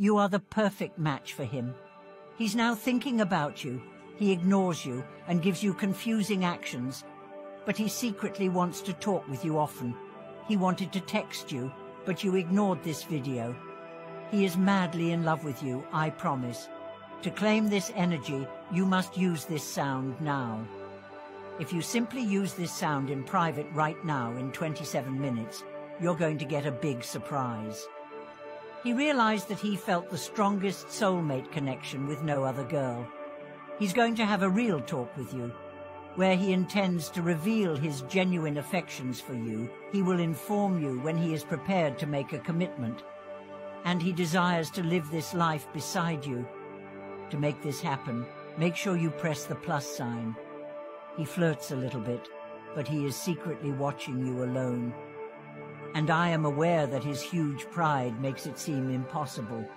You are the perfect match for him. He's now thinking about you. He ignores you and gives you confusing actions, but he secretly wants to talk with you often. He wanted to text you, but you ignored this video. He is madly in love with you, I promise. To claim this energy, you must use this sound now. If you simply use this sound in private right now in 27 minutes, you're going to get a big surprise. He realized that he felt the strongest soulmate connection with no other girl. He's going to have a real talk with you, where he intends to reveal his genuine affections for you. He will inform you when he is prepared to make a commitment, and he desires to live this life beside you. To make this happen, make sure you press the plus sign. He flirts a little bit, but he is secretly watching you alone. And I am aware that his huge pride makes it seem impossible.